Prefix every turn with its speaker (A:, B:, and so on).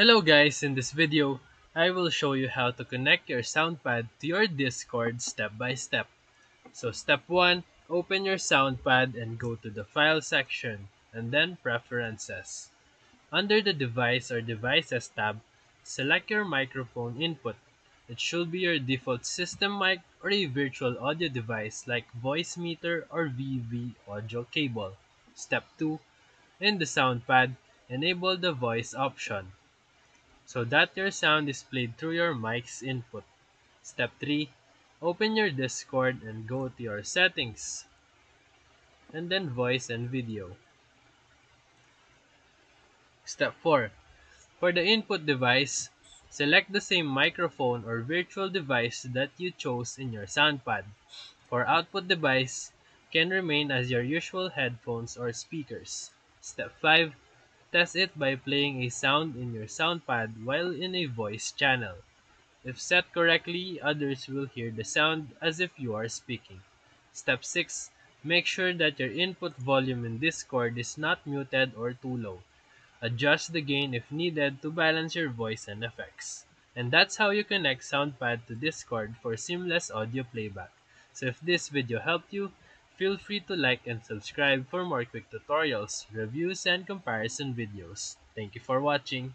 A: Hello guys, in this video, I will show you how to connect your SoundPad to your Discord step by step. So step 1, open your SoundPad and go to the File section, and then Preferences. Under the Device or Devices tab, select your microphone input. It should be your default system mic or a virtual audio device like Voicemeeter or VB audio cable. Step 2, in the SoundPad, enable the voice option so that your sound is played through your mic's input. Step 3. Open your Discord and go to your settings and then voice and video. Step 4. For the input device, select the same microphone or virtual device that you chose in your SoundPad. For output device, can remain as your usual headphones or speakers. Step 5 Test it by playing a sound in your soundpad while in a voice channel. If set correctly, others will hear the sound as if you are speaking. Step 6. Make sure that your input volume in Discord is not muted or too low. Adjust the gain if needed to balance your voice and effects. And that's how you connect SoundPad to Discord for seamless audio playback. So if this video helped you, Feel free to like and subscribe for more quick tutorials, reviews, and comparison videos. Thank you for watching.